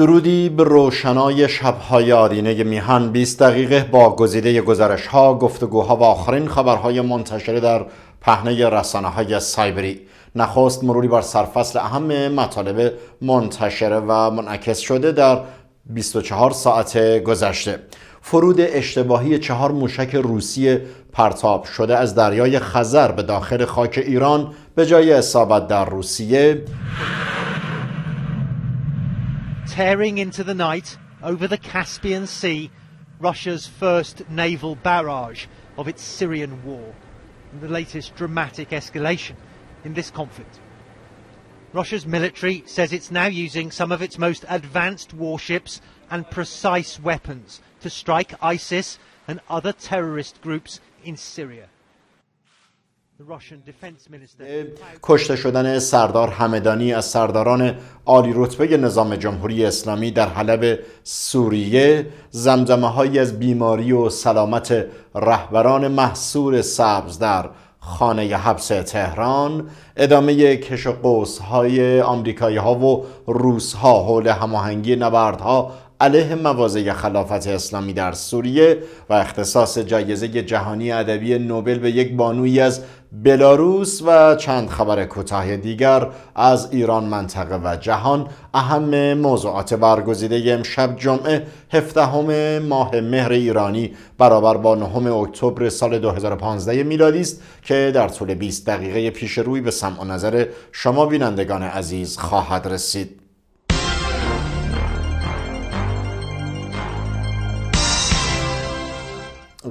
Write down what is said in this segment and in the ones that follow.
درودی به روشنای شبهای آدینه میهن. 20 دقیقه با گزیده گزارش ها گفتگوها و آخرین خبرهای منتشره در پهنه رسانه های سایبری. نخست مروری بر سرفصل اهم مطالب منتشره و منعکس شده در 24 ساعت گذشته. فرود اشتباهی چهار موشک روسی پرتاب شده از دریای خزر به داخل خاک ایران به جای اصابت در روسیه. Tearing into the night over the Caspian Sea, Russia's first naval barrage of its Syrian war, and the latest dramatic escalation in this conflict. Russia's military says it's now using some of its most advanced warships and precise weapons to strike ISIS and other terrorist groups in Syria. کشته شدن سردار همدانی از سرداران عالی رتبه نظام جمهوری اسلامی در حلب سوریه زمزمه هایی از بیماری و سلامت رهبران محصور سبز در خانه حبس تهران ادامه کش و قوس های آمریکایی ها و روس ها حول هماهنگی نبردها علیه مواضع خلافت اسلامی در سوریه و اختصاص جایزه جهانی ادبی نوبل به یک بانوی از بلاروس و چند خبر کوتاه دیگر از ایران منطقه و جهان. اهم موضوعات برگزیده امشب جمعه 17 ماه مهر ایرانی برابر با 9 اکتبر سال 2015 میلادی است که در طول 20 دقیقه پیش روی به سمع و نظر شما بینندگان عزیز خواهد رسید.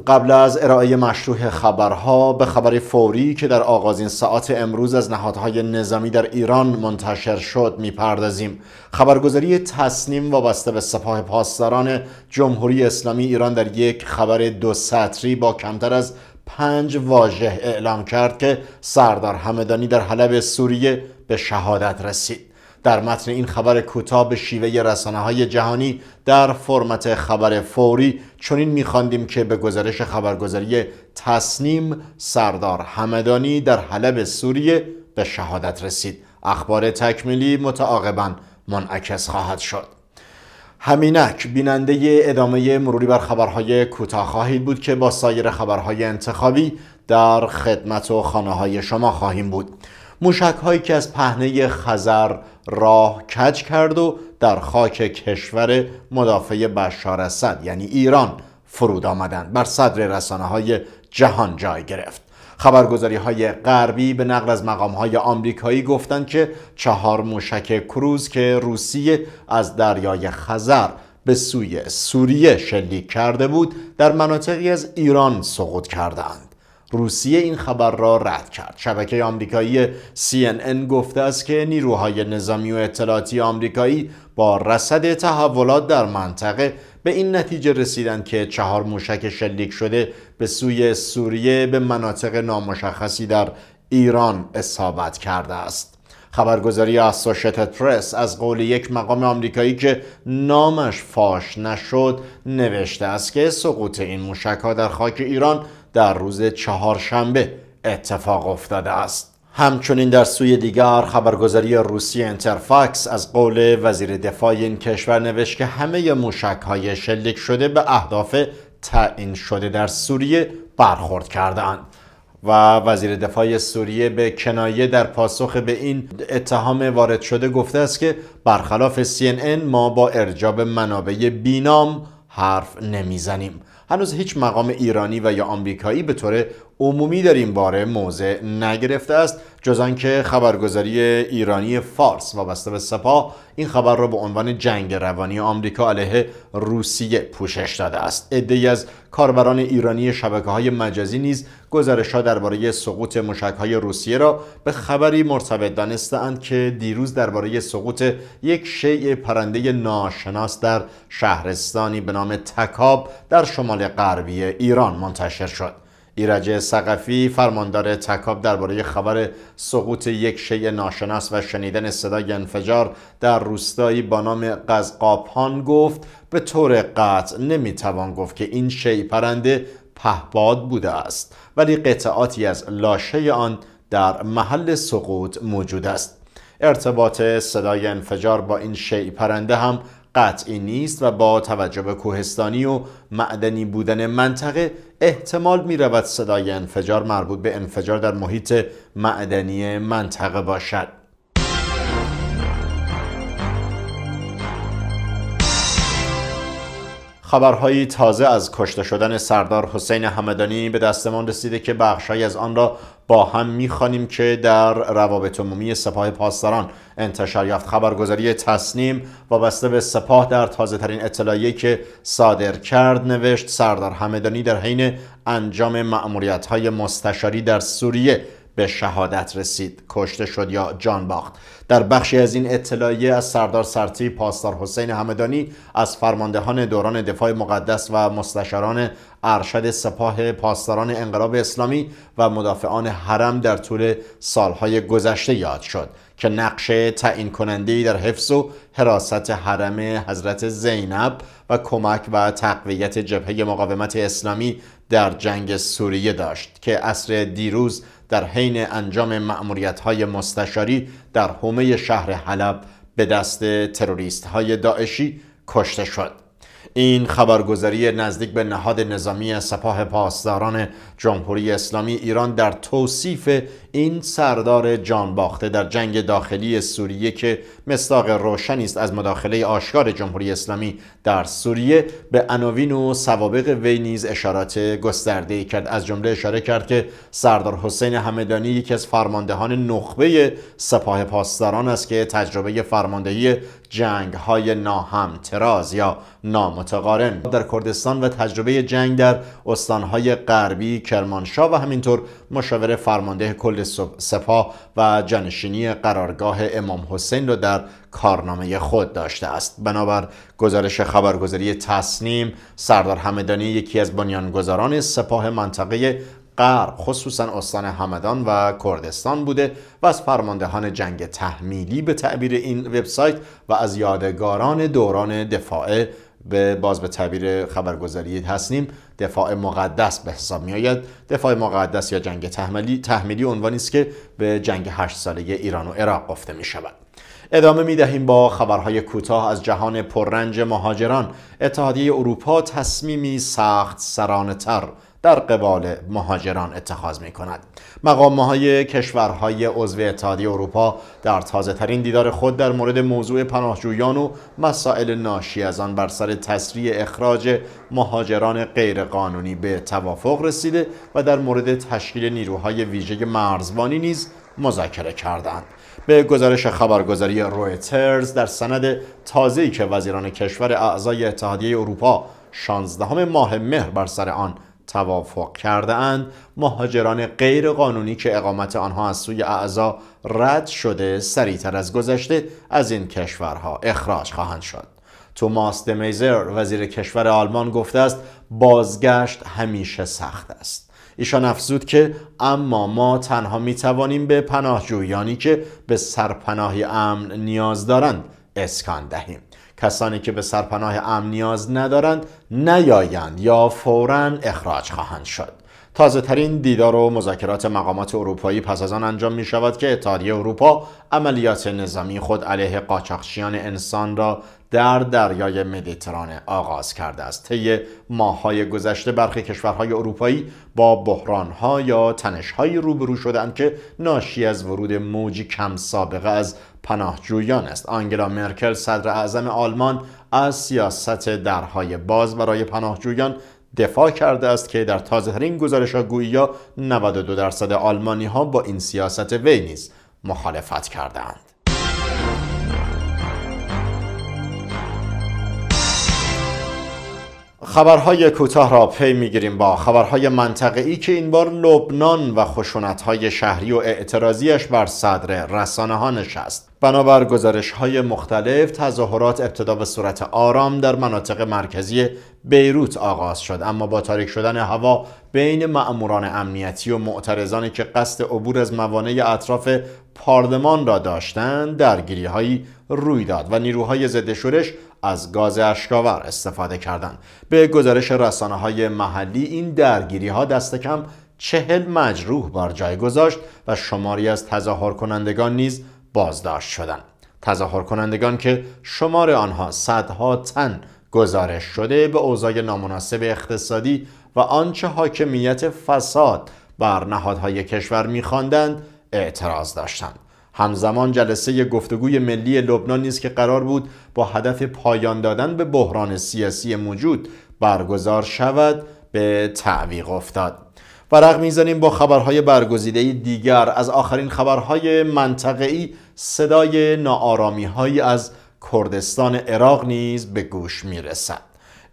قبل از ارائه مشروع خبرها به خبر فوری که در آغازین ساعت امروز از نهادهای نظامی در ایران منتشر شد می‌پردازیم. خبرگزاری تصنیم وابسته به سپاه پاسداران جمهوری اسلامی ایران در یک خبر دو سطری با کمتر از پنج واژه اعلام کرد که سردار همدانی در حلب سوریه به شهادت رسید. در متن این خبر کوتاه به شیوه رسانه های جهانی در فرمت خبر فوری چنین میخواندیم که به گزارش خبرگزاری تصنیم سردار همدانی در حلب سوریه به شهادت رسید. اخبار تکمیلی متعاقبا منعکس خواهد شد. همینک بیننده ادامه مروری بر خبرهای کوتاه خواهید بود که با سایر خبرهای انتخابی در خدمت و خانه های شما خواهیم بود. موشک هایی که از پهنه خزر راه کج کرد و در خاک کشور مدافع بشار اسد یعنی ایران فرود آمدند. بر صدر رسانه های جهان جای گرفت. خبرگزاری های غربی به نقل از مقام های آمریکایی گفتند که چهار موشک کروز که روسیه از دریای خزر به سوی سوریه شلیک کرده بود در مناطقی از ایران سقوط کردند روسیه این خبر را رد کرد. شبکه آمریکایی CNN گفته است که نیروهای نظامی و اطلاعاتی آمریکایی با رصد تحولات در منطقه به این نتیجه رسیدند که چهار موشک شلیک شده به سوی سوریه به مناطق نامشخصی در ایران اصابت کرده است. خبرگزاری اسوشیتد پرس از قول یک مقام آمریکایی که نامش فاش نشد نوشته است که سقوط این موشک ها در خاک ایران در روز چهارشنبه اتفاق افتاده است. همچنین در سوی دیگر خبرگزاری روسی انترفاکس از قول وزیر دفاع این کشور نوشت که همه موشک های شلیک شده به اهداف تعیین شده در سوریه برخورد کردند و وزیر دفاع سوریه به کنایه در پاسخ به این اتهام وارد شده گفته است که برخلاف CNN ما با ارجاب منابع بینام حرف نمی‌زنیم. هنوز هیچ مقام ایرانی و یا آمریکایی به طور عمومی در این باره موضع نگرفته است. جز آنکه خبرگزاری ایرانی فارس وابسته به سپاه این خبر را به عنوان جنگ روانی آمریکا علیه روسیه پوشش داده است. عدهای از کاربران ایرانی شبکه های مجازی نیز گزارش ها درباره سقوط مشک های روسیه را به خبری مرتبط دانستهاند که دیروز درباره سقوط یک شیء پرنده ناشناس در شهرستانی به نام تکاب در شمال غربی ایران منتشر شد. ایرج سقفی فرماندار تکاب درباره خبر سقوط یک شی ناشناس و شنیدن صدای انفجار در روستایی با نام قزقاپان گفت به طور قطع نمی‌توان گفت که این شی پرنده پهباد بوده است ولی قطعاتی از لاشه آن در محل سقوط موجود است. ارتباط صدای انفجار با این شی پرنده هم قطعی نیست و با توجه به کوهستانی و معدنی بودن منطقه احتمال می رود صدای انفجار مربوط به انفجار در محیط معدنی منطقه باشد. خبرهایی تازه از کشته شدن سردار حسین همدانی به دستمان رسیده که بخشهایی از آن را با هم می‌خوانیم که در روابط عمومی سپاه پاسداران انتشار یافت خبرگزاری تصنیم وابسته به سپاه در تازه ترین اطلاعیه که صادر کرد نوشت سردار همدانی در حین انجام معمولیت های مستشاری در سوریه به شهادت رسید. کشته شد یا جان باخت. در بخشی از این اطلاعیه از سردار سرتی پاسدار حسین همدانی از فرماندهان دوران دفاع مقدس و مستشاران ارشد سپاه پاسداران انقلاب اسلامی و مدافعان حرم در طول سالهای گذشته یاد شد که نقش تعیین کننده در حفظ و حراست حرم حضرت زینب و کمک و تقویت جبهه مقاومت اسلامی در جنگ سوریه داشت که اصر دیروز در حین انجام معمولیت های مستشاری در حومه شهر حلب به دست تروریست های داعشی کشته شد. این خبرگزاری نزدیک به نهاد نظامی سپاه پاسداران جمهوری اسلامی ایران در توصیف این سردار جانباخته در جنگ داخلی سوریه که مصداق روشنی است از مداخله آشکار جمهوری اسلامی در سوریه به عناوین و سوابق وی نیز اشارات گسترده کرد. از جمله اشاره کرد که سردار حسین همدانی یکی از فرماندهان نخبه سپاه پاسداران است که تجربه فرماندهی جنگ های ناهم یا نامتقارن در کردستان و تجربه جنگ در استانهای غربی کرمانشاه و همینطور مشاور فرمانده کل سپاه و جانشینی قرارگاه امام حسین را در کارنامه خود داشته است. بنابر گزارش خبرگزاری تصنیم سردار همدانی یکی از بنیانگذاران سپاه منطقه غرب خصوصا استان همدان و کردستان بوده و از فرماندهان جنگ تحمیلی به تعبیر این وبسایت و از یادگاران دوران دفاع به باز به تعبیر خبرگزاری تصنیم دفاع مقدس به حساب می آید دفاع مقدس یا جنگ تحمیلی تحمیلی عنوانی است که به جنگ هشت ساله ایران و عراق گفته می شود ادامه می دهیم با خبرهای کوتاه از جهان پررنج مهاجران. اتحادیه اروپا تصمیمی سخت سرانه تر در قبال مهاجران اتخاذ می کند مقامه های کشورهای عضو اتحادیه اروپا در تازه ترین دیدار خود در مورد موضوع پناهجویان و مسائل ناشی از آن بر سر تسریع اخراج مهاجران غیرقانونی به توافق رسیده و در مورد تشکیل نیروهای ویژه مرزبانی نیز مذاکره کردند. به گزارش خبرگزاری رویترز در سند تازه‌ای که وزیران کشور اعضای اتحادیه اروپا 16 ماه مهر بر سر آن توافق کرده اند مهاجران غیر قانونی که اقامت آنها از سوی اعضا رد شده سریعتر از گذشته از این کشورها اخراج خواهند شد. توماس دمیزر وزیر کشور آلمان گفته است بازگشت همیشه سخت است. ایشان افزود که اما ما تنها می توانیم به پناهجویانی که به سرپناهی امن نیاز دارند اسکان دهیم. کسانی که به سرپناه امن نیاز ندارند نیایند یا فورا اخراج خواهند شد. تازه ترین دیدار و مذاکرات مقامات اروپایی پس از آن انجام می شود که اتحادیه اروپا عملیات نظامی خود علیه قاچاقچیان انسان را در دریای مدیترانه آغاز کرده است. طی ماههای گذشته برخی کشورهای اروپایی با بحرانها یا تنشهایی روبرو شدند که ناشی از ورود موجی کم سابقه از پناهجویان است. آنگلا مرکل صدر اعظم آلمان از سیاست درهای باز برای پناهجویان دفاع کرده است که در تازه ترین گزارش ها گویا 92 درصد آلمانی ها با این سیاست وی نیز مخالفت کردند. خبرهای کوتاه را پی می‌گیریم با خبرهای منطقه‌ای که این بار لبنان و خشونت‌های شهری و اعتراضیش بر صدر رسانه ها نشست. بنابر گزارش های مختلف تظاهرات ابتدا به صورت آرام در مناطق مرکزی بیروت آغاز شد اما با تاریک شدن هوا بین مأموران امنیتی و معترضانی که قصد عبور از موانع اطراف پارلمان را داشتند درگیری هایی روی داد و نیروهای ضد شورش از گاز اشکاور استفاده کردند. به گزارش رسانه های محلی این درگیری ها دست کم چهل مجروح بر جای گذاشت و شماری از تظاهر کنندگان نیز بازداشت شدند. تظاهر کنندگان که شمار آنها صدها تن گزارش شده به اوضاع نامناسب اقتصادی و آنچه حاکمیت فساد بر نهادهای کشور میخواندند اعتراض داشتند. همزمان جلسه گفتگوی ملی لبنان نیز که قرار بود با هدف پایان دادن به بحران سیاسی موجود برگزار شود به تعویق افتاد. ورق می‌زنیم با خبرهای برگزیده دیگر. از آخرین خبرهای منطقه‌ای صدای ناآرامی هایی از کردستان عراق نیز به گوش می‌رسد.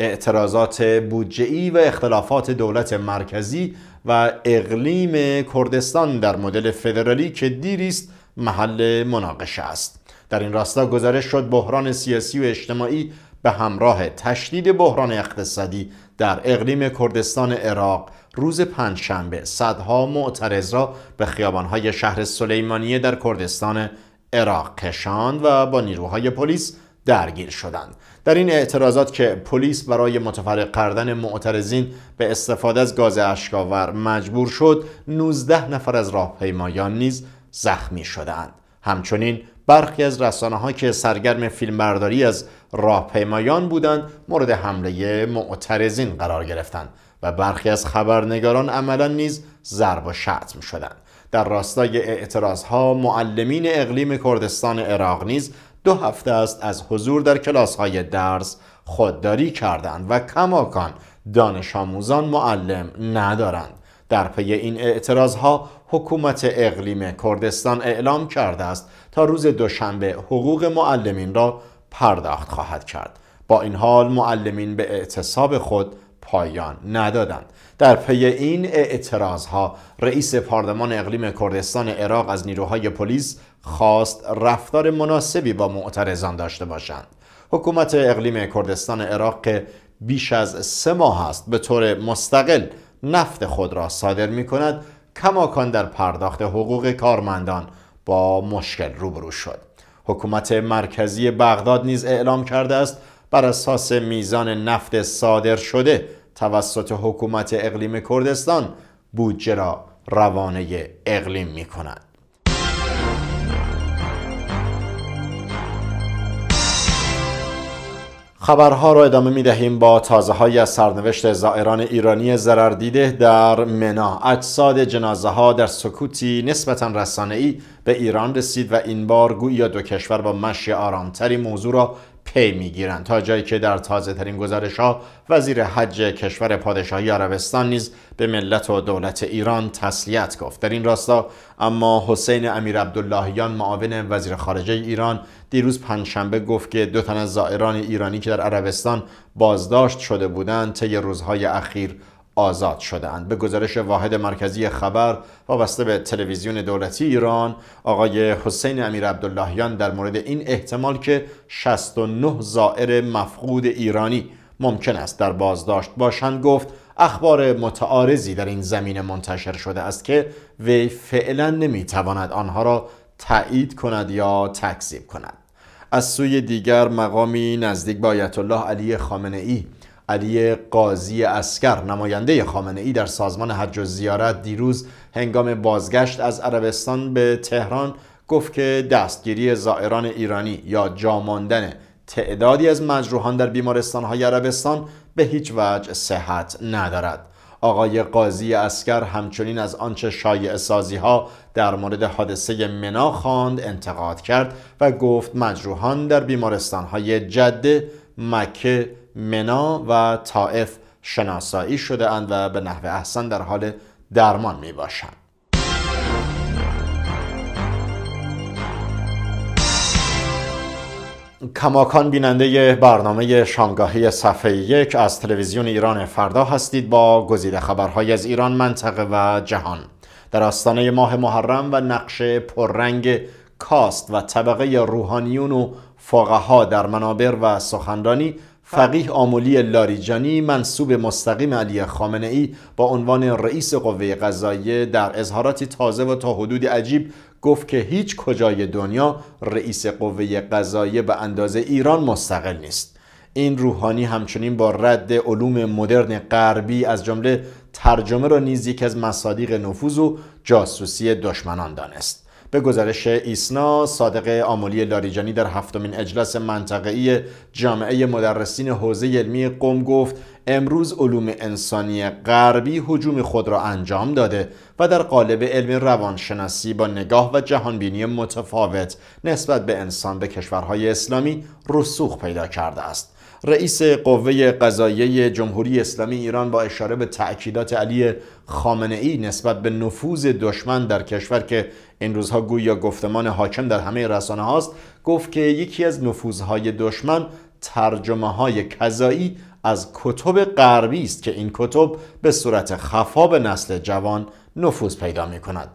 اعتراضات بودجه‌ای و اختلافات دولت مرکزی و اقلیم کردستان در مدل فدرالی که دیریست محل مناقشه است. در این راستا گزارش شد بحران سیاسی و اجتماعی به همراه تشدید بحران اقتصادی در اقلیم کردستان عراق روز پنجشنبه صدها معترض را به خیابانهای شهر سلیمانیه در کردستان عراق کشاند و با نیروهای پلیس درگیر شدند. در این اعتراضات که پلیس برای متفرق کردن معترضین به استفاده از گاز اشکاور مجبور شد 19 نفر از راهپیمایان نیز زخمی شدند همچنین برخی از رسانه ها که سرگرم فیلمبرداری از راهپیمایان بودند مورد حمله معترضین قرار گرفتند و برخی از خبرنگاران عملا نیز ضرب و شتم شدند. در راستای اعتراض ها معلمین اقلیم کردستان عراق نیز دو هفته است از حضور در کلاس های درس خودداری کردند و کماکان دانش آموزان معلم ندارند. در پی این اعتراض ها حکومت اقلیم کردستان اعلام کرده است تا روز دوشنبه حقوق معلمین را پرداخت خواهد کرد. با این حال معلمین به اعتصاب خود پایان ندادند. در پی این اعتراض ها رئیس پارلمان اقلیم کردستان عراق از نیروهای پلیس خواست رفتار مناسبی با معترضان داشته باشند. حکومت اقلیم کردستان عراق که بیش از سه ماه است به طور مستقل نفت خود را صادر می کند کماکان در پرداخت حقوق کارمندان با مشکل روبرو شد حکومت مرکزی بغداد نیز اعلام کرده است بر اساس میزان نفت صادر شده توسط حکومت اقلیم کردستان بودجه را روانه اقلیم می کند. خبرها را ادامه می دهیم با تازه های از سرنوشت زائران ایرانی دیده در منا اجساد جنازه ها در سکوتی نسبتا رسانه‌ای به ایران رسید و این بار گویا دو کشور با مشی آرامتری موضوع را پی می‌گیرند. تا جایی که در تازه ترین گزارش ها وزیر حج کشور پادشاهی عربستان نیز به ملت و دولت ایران تسلیت گفت. در این راستا اما حسین امیر عبداللهیان معاون وزیر خارجه ایران دیروز پنجشنبه گفت که دو تن از زائران ایرانی که در عربستان بازداشت شده بودند طی روزهای اخیر آزاد شدهاند. به گزارش واحد مرکزی خبر وابسته به تلویزیون دولتی ایران آقای حسین امیر عبداللهیان در مورد این احتمال که 69 زائر مفقود ایرانی ممکن است در بازداشت باشند گفت اخبار متعارضی در این زمینه منتشر شده است که وی فعلا نمی‌تواند آنها را تایید کند یا تکذیب کند. از سوی دیگر مقامی نزدیک با آیت الله علی خامنه ای علی قاضی اسکر نماینده خامنه ای در سازمان حج و زیارت دیروز هنگام بازگشت از عربستان به تهران گفت که دستگیری زائران ایرانی یا جاماندن تعدادی از مجروحان در بیمارستانهای عربستان به هیچ وجه صحت ندارد. آقای قاضی اسکر همچنین از آنچه شایع سازی ها در مورد حادثه منا خواند انتقاد کرد و گفت مجروحان در بیمارستان های جده، مکه، منا و طائف شناسایی شده اند و به نحو احسن در حال درمان می باشند. کماکان بیننده برنامه شامگاهی صفحه یک از تلویزیون ایران فردا هستید با گزیده خبرهای از ایران منطقه و جهان در آستانه ماه محرم و نقش پررنگ کاست و طبقه روحانیون و فقها در منابر و سخنرانی فقیه آمولی لاریجانی منصوب مستقیم علی خامنه ای با عنوان رئیس قوه قضاییه در اظهاراتی تازه و تا حدود عجیب گفت که هیچ کجای دنیا رئیس قوه قضاییه به اندازه ایران مستقل نیست. این روحانی همچنین با رد علوم مدرن غربی از جمله ترجمه را نیز یکی از مصادیق نفوذ و جاسوسی دشمنان دانست به گزارش ایسنا صادق آمولی لاریجانی در هفتمین اجلاس منطقه‌ای جامعه مدرسین حوزه علمی قم گفت امروز علوم انسانی غربی حجوم خود را انجام داده و در قالب علم روانشناسی با نگاه و جهانبینی متفاوت نسبت به انسان به کشورهای اسلامی رسوخ پیدا کرده است. رئیس قوه قضاییه جمهوری اسلامی ایران با اشاره به تأکیدات علی خامنه ای نسبت به نفوذ دشمن در کشور که این روزها گویا گفتمان حاکم در همه رسانه هاست گفت که یکی از نفوذهای دشمن ترجمه های کذایی از کتب غربی است که این کتب به صورت خفا به نسل جوان نفوذ پیدا می کند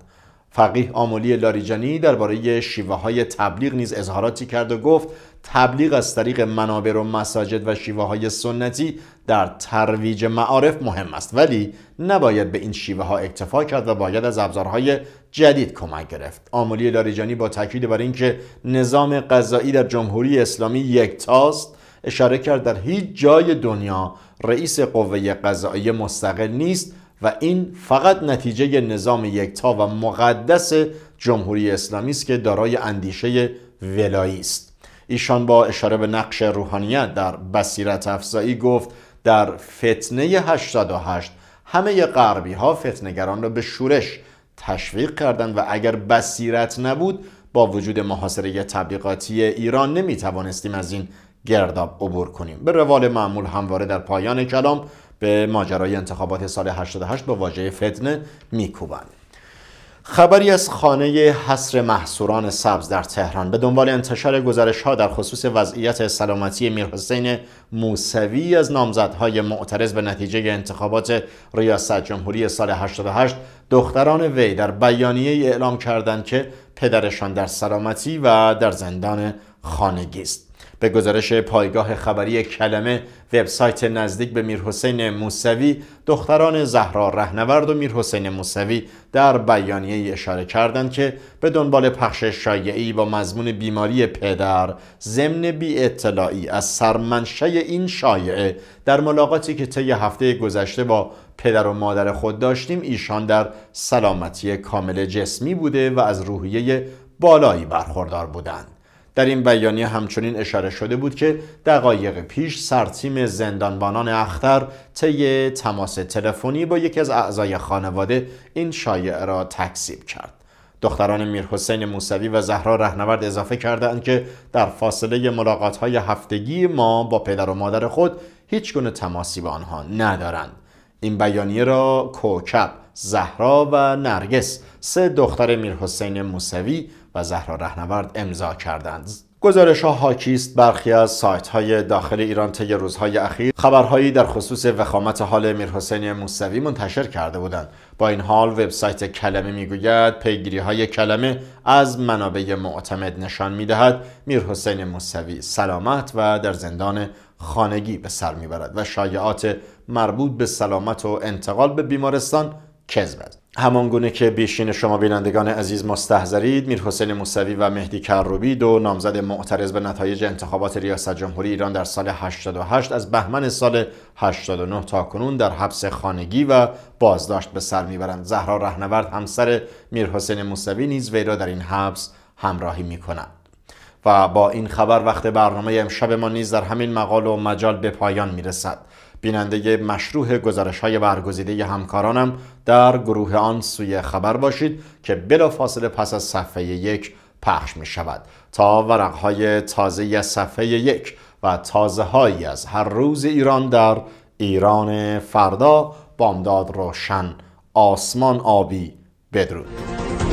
فقیه آمولی لاریجانی درباره شیوه های تبلیغ نیز اظهاراتی کرد و گفت تبلیغ از طریق منابر و مساجد و شیوه های سنتی در ترویج معارف مهم است ولی نباید به این شیوه ها اکتفا کرد و باید از ابزارهای جدید کمک گرفت. آمولی لاریجانی با تاکید بر اینکه نظام قضایی در جمهوری اسلامی یکتاست اشاره کرد در هیچ جای دنیا رئیس قوه قضایی مستقل نیست و این فقط نتیجه نظام یکتا و مقدس جمهوری اسلامی است که دارای اندیشه ولایی است. ایشان با اشاره به نقش روحانیت در بصیرت افزایی گفت در فتنه 88 همه غربی ها فتنگران را به شورش تشویق کردند و اگر بصیرت نبود با وجود محاصره تبلیغاتی ایران نمی توانستیم از این گرداب عبور کنیم. به روال معمول همواره در پایان کلام به ماجرای انتخابات سال 88 با واژه فتنه میکوبند. خبری از خانه حصر محصوران سبز در تهران. به دنبال انتشار گزارش ها در خصوص وضعیت سلامتی میرحسین موسوی از نامزدهای معترض به نتیجه انتخابات ریاست جمهوری سال 88 دختران وی در بیانیه اعلام کردند که پدرشان در سلامتی و در زندان خانگی است. به گزارش پایگاه خبری کلمه وبسایت نزدیک به میرحسین موسوی دختران زهرا رهنورد و میرحسین موسوی در بیانیه اشاره کردند که به دنبال پخش شایعی با مضمون بیماری پدر ضمن بی اطلاعی از سرمنشه این شایعه در ملاقاتی که طی هفته گذشته با پدر و مادر خود داشتیم ایشان در سلامتی کامل جسمی بوده و از روحیه بالایی برخوردار بودند. در این بیانیه همچنین اشاره شده بود که دقایق پیش سرتیم زندانبانان اختر طی تماس تلفنی با یکی از اعضای خانواده این شایعه را تکذیب کرد. دختران میرحسین موسوی و زهرا رهنورد اضافه کردند که در فاصله ملاقات های هفتگی ما با پدر و مادر خود هیچ گونه تماسی با آنها ندارند. این بیانیه را کوکب، زهرا و نرگس سه دختر میرحسین موسوی و زهرا رهنورد امضا کردند. گزارش ها حاکی است برخی از سایت های داخل ایران طی روزهای اخیر خبرهایی در خصوص وخامت حال میرحسین موسوی منتشر کرده بودند. با این حال وبسایت کلمه می‌گوید پیگیری های کلمه از منابع معتمد نشان می‌دهد. میرحسین موسوی سلامت و در زندان خانگی به سر می‌برد و شایعات مربوط به سلامت و انتقال به بیمارستان کذب است. همان گونه که بیشین شما بینندگان عزیز مستحضرید میر حسین موسوی و مهدی کروبی دو نامزد معترض به نتایج انتخابات ریاست جمهوری ایران در سال 88 از بهمن سال 89 تا کنون در حبس خانگی و بازداشت به سر می‌برند زهرا رهنورد همسر میر حسین موسوی نیز وی را در این حبس همراهی می کند. و با این خبر وقت برنامه امشب ما نیز در همین مقال و مجال به پایان می رسد. بیننده مشروع گزارش های برگزیده همکارانم در گروه آن سوی خبر باشید که بلا فاصله پس از صفحه یک پخش می شود تا ورق های تازه صفحه یک و تازه هایی از هر روز ایران در ایران فردا بامداد روشن آسمان آبی بدرود.